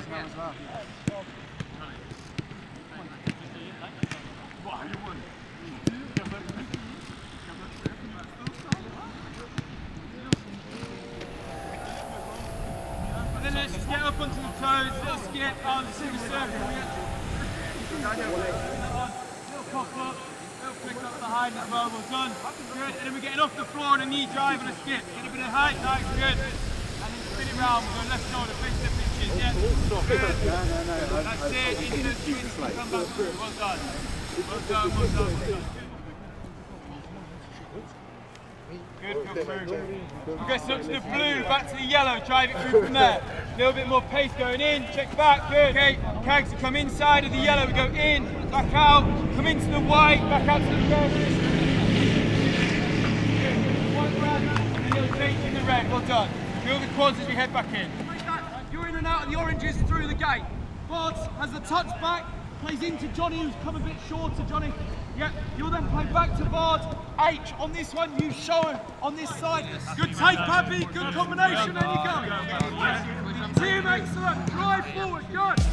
And then let's get up onto the toes, the. Little little up behind as well, well done. Good, and then we're getting off the floor on a knee drive and a skip. Get a bit of height, nice, good. And then spin it round, we're going left shoulder, face the pitches, yeah. Good. That's it, into the twins, come back through, well done. Well done, well done, well done. Good, through. We'll go up to the blue, back to the yellow, drive it through from there. A little bit more pace going in, check back, good. Okay, Cags come inside of the yellow, we go in, back out, come into the white, back out to the red. White red, and a little change in the red, well done. Feel the quads as we head back in. You're in and out of the oranges through the gate. Quads has the touch back, plays into Johnny who's come a bit shorter, Johnny. Yep, you'll then play back to Vard. H on this one, you show him on this side. Good take, Pappy, good combination, there you go. Team excellent, drive forward, good.